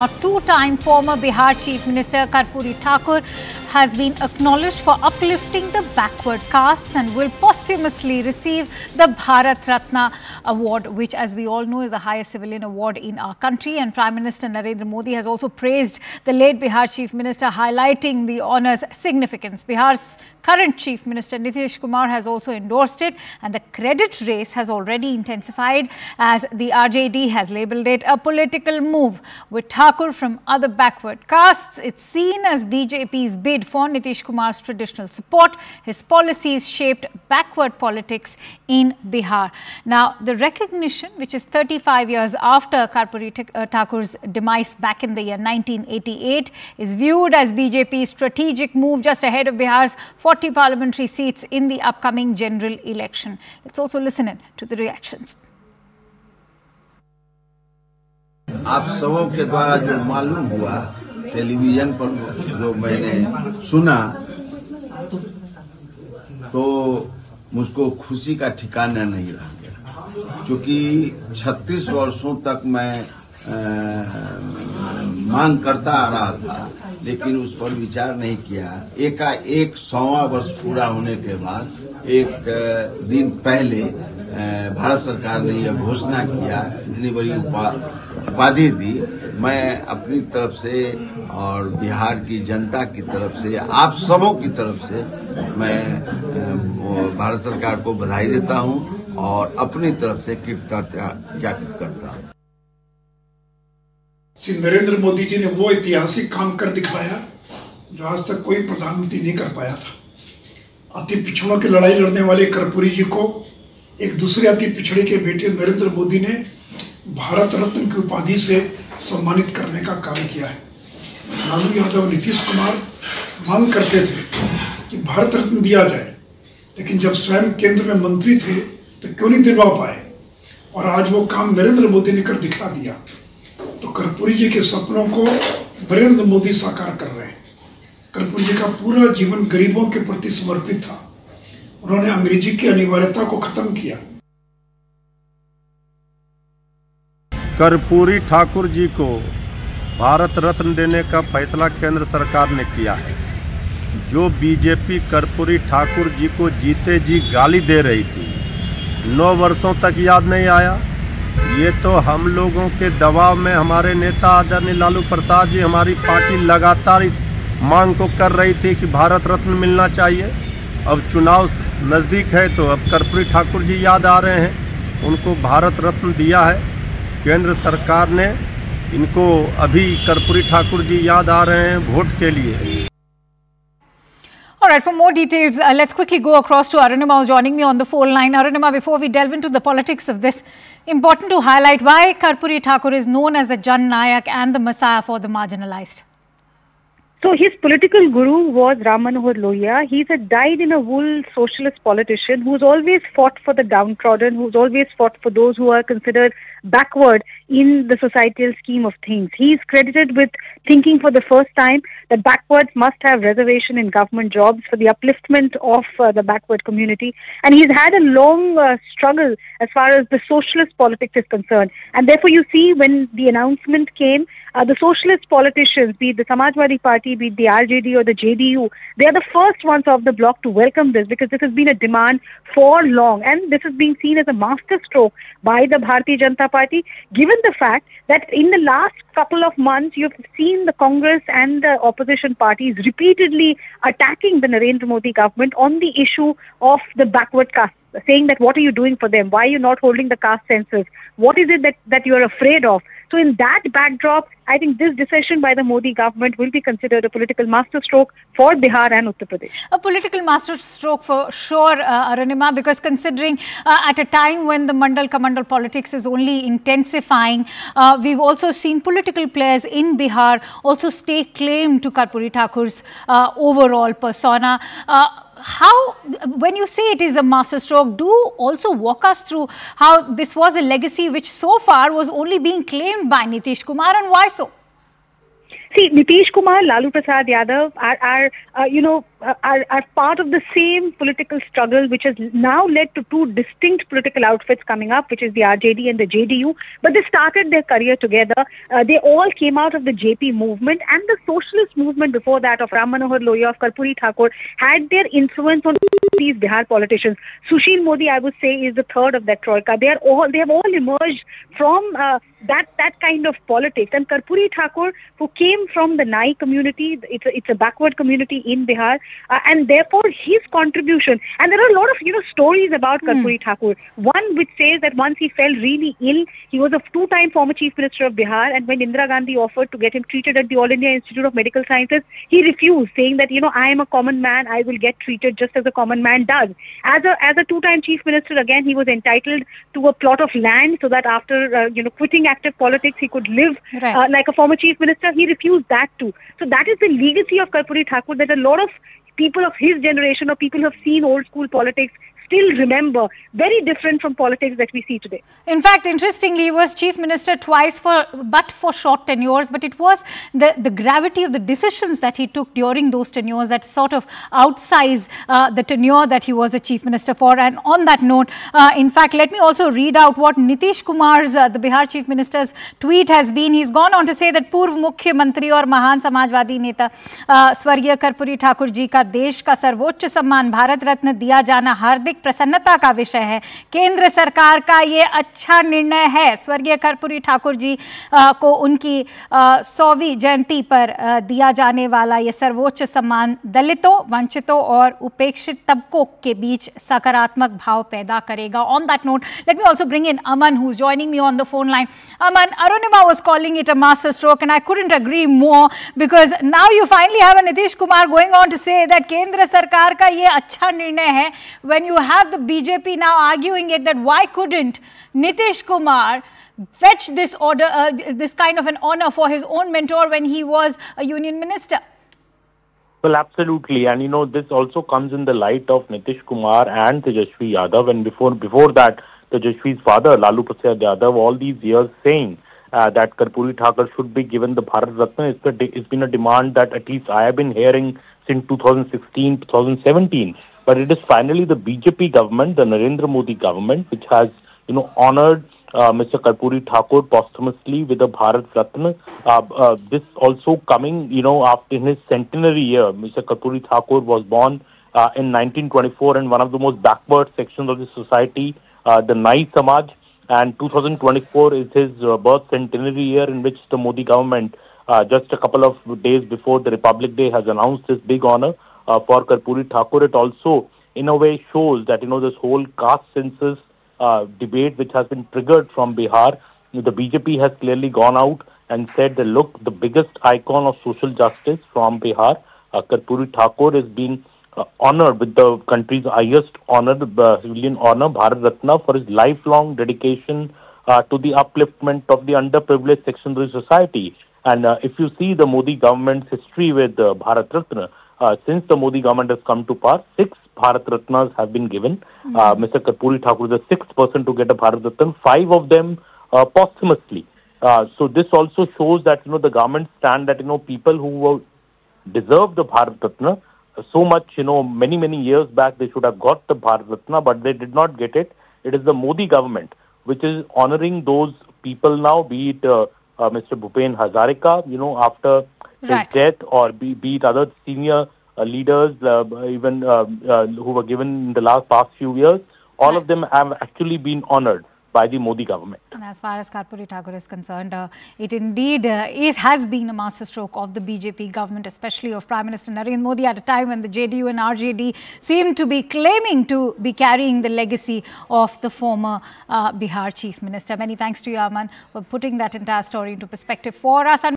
A two-time former Bihar Chief Minister Karpuri Thakur has been acknowledged for uplifting the backward castes and will posthumously receive the Bharat Ratna Award, which as we all know is the highest civilian award in our country. And Prime Minister Narendra Modi has also praised the late Bihar Chief Minister, highlighting the honour's significance. Bihar's current Chief Minister Nitish Kumar has also endorsed it and the credit race has already intensified as the RJD has labelled it a political move with Thakur from other backward castes. It's seen as BJP's bid for Nitish Kumar's traditional support. His policies shaped backward politics in Bihar. Now, the recognition, which is 35 years after Karpuri uh, Thakur's demise back in the year 1988, is viewed as BJP's strategic move just ahead of Bihar's 40 parliamentary seats in the upcoming general election. Let's also listen in to the reactions. आप सबों के द्वारा जो मालूम हुआ television पर जो मैंने सुना तो मुझको खुशी का ठिकाना नहीं रह क्योंकि 36 वर्षों तक मैं आ, मांग करता आ रहा था लेकिन उस पर विचार नहीं किया। एका एक सौवा वर्ष पूरा होने के बाद एक दिन पहले भारत सरकार ने यह घोषणा किया इतनी बड़ी उपाधि दी, मैं अपनी तरफ़ से और बिहार की जनता की तरफ़ से, आप सबों की तरफ़ से मैं भारत सरकार को बधाई देता हूँ और अपनी तरफ़ से कृतज्ञता ज्ञापित करता हूँ। श्री नरेंद्र मोदी जी ने वो ऐतिहासिक काम कर दिखाया जो आज तक कोई प्रधानमंत्री नहीं कर पाया था। अति पिछड़ों की लड़ाई लड़ने वाले कर्पूरी जी को एक दूसरे अति पिछड़े के बेटे नरेंद्र मोदी ने भारत रत्न की उपाधि से सम्मानित करने का काम किया है। लालू यादव नीतीश कुमार मांग करते थे कि भारत रत्न दिया जाए, लेकिन जब स्वयं केंद्र में मंत्री थे तो क्यों नहीं दिलवा पाए? और आज वो काम नरेंद्र मोदी ने कर दिखा दिया। तो कर्पूरी जी के सपनों को नरेंद्र मोदी साकार कर रहे हैं। कर्पूरी जी का पूरा जीवन गरीबों के प्रति समर्पित था। उन्होंने अंग्रेज़ी की अनिवार्यता को खत्म किया। कर्पूरी ठाकुर जी को भारत रत्न देने का फैसला केंद्र सरकार ने किया है। जो बीजेपी कर्पूरी ठाकुर जी को जीते जी गाली दे रही थी, नौ वर्षों तक याद नहीं आया। ये तो हम लोगों के दबाव में हमारे नेता आदरणीय लालू प्रसाद जी हमारी पार्टी लगातार इस मांग को कर रही थी कि भारत रत्न मिलना चाहिए। अब चुनाव नज़दीक है तो अब कर्पूरी ठाकुर जी याद आ रहे हैं। उनको भारत रत्न दिया है। केंद्र सरकार ने इनको अभी कर्पूरी ठाकुर जी याद आ रहे हैं वोट के लिए All right, for more details, uh, let's quickly go across to Arunima who's joining me on the phone line. Arunima, before we delve into the politics of this, important to highlight why Karpuri Thakur is known as the Jan Nayak and the Messiah for the marginalized. So his political guru was Ram Manohar Lohia. He's a dyed-in-a-wool socialist politician who's always fought for the downtrodden, who's always fought for those who are considered backward in the societal scheme of things. He's credited with thinking for the first time that backwards must have reservation in government jobs for the upliftment of uh, the backward community. And he's had a long uh, struggle as far as the socialist politics is concerned. And therefore, you see when the announcement came, uh, the socialist politicians, be it the Samajwadi Party, be it the RJD or the JDU, they are the first ones of the bloc to welcome this because this has been a demand for long. And this is being seen as a masterstroke by the Bharatiya Janata Party, given the fact that in the last couple of months, you've seen the Congress and the opposition parties repeatedly attacking the Narendra Modi government on the issue of the backward caste saying that what are you doing for them? Why are you not holding the caste census? What is it that, that you're afraid of? So in that backdrop, I think this decision by the Modi government will be considered a political masterstroke for Bihar and Uttar Pradesh. A political masterstroke for sure, uh, Arunima, because considering uh, at a time when the Mandal Kamandal politics is only intensifying, uh, we've also seen political players in Bihar also stake claim to Karpuri Thakur's uh, overall persona. How, when you say it is a masterstroke, do also walk us through how this was a legacy which so far was only being claimed by Nitish Kumar and why so? See, Nitish Kumar, Lalu Prasad Yadav are, are uh, you know, are, are part of the same political struggle, which has now led to two distinct political outfits coming up, which is the RJD and the JDU. But they started their career together. Uh, they all came out of the JP movement and the socialist movement before that of Ram Manohar Lohia, of Karpuri Thakur, had their influence on these Bihar politicians. Sushil Modi, I would say, is the third of that troika. They are all they have all emerged from uh, that that kind of politics. And Karpuri Thakur, who came from the Nai community, it's a, it's a backward community in Bihar, uh, and therefore his contribution. And there are a lot of you know stories about Karpuri Thakur. One which says that once he fell really ill, he was a two-time former chief minister of Bihar, and when Indira Gandhi offered to get him treated at the All India Institute of Medical Sciences, he refused, saying that you know I am a common man, I will get treated just as a common man does. As a as a two-time chief minister, again he was entitled to a plot of land so that after uh, you know quitting active politics, he could live Right. uh, like a former chief minister. He refused that too. So that is the legacy of Karpuri Thakur that a lot of people of his generation or people who have seen old school politics still remember, very different from politics that we see today. In fact, interestingly, he was chief minister twice for but for short tenures, but it was the, the gravity of the decisions that he took during those tenures that sort of outsize uh, the tenure that he was the chief minister for. And on that note, uh, in fact, let me also read out what Nitish Kumar's, uh, the Bihar chief minister's tweet has been. He's gone on to say that Purv Mukhya Mantri or Mahan Samajwadi Neta uh, Swargiya Karpuri ka desh ka sarvoch samman Bharat Ratna diya jana hardik अधिक प्रसन्नता का विषय है। केंद्र सरकार का ये अच्छा निर्णय है। स्वर्गीय कर्पूरी ठाकुर जी को उनकी सौवीं जयंती पर दिया जाने वाला ये सर्वोच्च सम्मान दलितों, वंचितों और उपेक्षित तबकों के बीच सकारात्मक भाव पैदा करेगा। On that note let me also bring in Aman who joining me on the phone line Aman Arunima was calling it a master stroke and I couldn't agree more because now you finally have Nitish Kumar going on to say that केंद्र सरकार का ये अच्छा निर्णय है when you have the bjp now arguing it that why couldn't nitish kumar fetch this order uh, this kind of an honor for his own mentor when he was a union minister Well, absolutely, and you know this also comes in the light of Nitish Kumar and Tejashwi Yadav, and before before that, Tejashwi's father Lalu Prasad Yadav, all these years saying uh, that Karpuri Thakur should be given the Bharat Ratna. It's, it's been a demand that at least I have been hearing since 2016, 2017. But it is finally the BJP government, the Narendra Modi government, which has you know honored uh, Mr. Karpuri Thakur posthumously with the Bharat Ratna. Uh, uh, this also coming, you know, after in his centenary year, Mr. Karpuri Thakur was born uh, in 1924 in one of the most backward sections of the society, uh, the Nai Samaj. And 2024 is his uh, birth centenary year in which the Modi government, just a couple of days before the Republic Day, has announced this big honor uh, for Karpuri Thakur. It also, in a way, shows that, you know, this whole caste census uh, debate which has been triggered from Bihar. The BJP has clearly gone out and said that look, the biggest icon of social justice from Bihar, uh, Karpuri Thakur, is being uh, honored with the country's highest honor, the civilian honor, Bharat Ratna, for his lifelong dedication uh, to the upliftment of the underprivileged sections of the society. And uh, if you see the Modi government's history with uh, Bharat Ratna, uh, since the Modi government has come to power, six Bharat Ratnas have been given. Uh, Mr. Karpuri Thakur is the sixth person to get a Bharat Ratna, five of them uh, posthumously. Uh, so this also shows that you know the government stand that you know people who deserve the Bharat Ratna so much you know many many years back they should have got the Bharat Ratna but they did not get it. It is the Modi government which is honoring those people now, be it uh, uh, Mr. Bhupen Hazarika, you know after Right. his death, or be, be it other senior uh, leaders uh, even uh, uh, who were given in the last past few years. All of them have actually been honored by the Modi government. And as far as Karpuri Thakur is concerned, uh, it indeed uh, is, has been a masterstroke of the BJP government, especially of Prime Minister Narendra Modi at a time when the JDU and RJD seem to be claiming to be carrying the legacy of the former uh, Bihar Chief Minister. Many thanks to you, Aman, for putting that entire story into perspective for us. And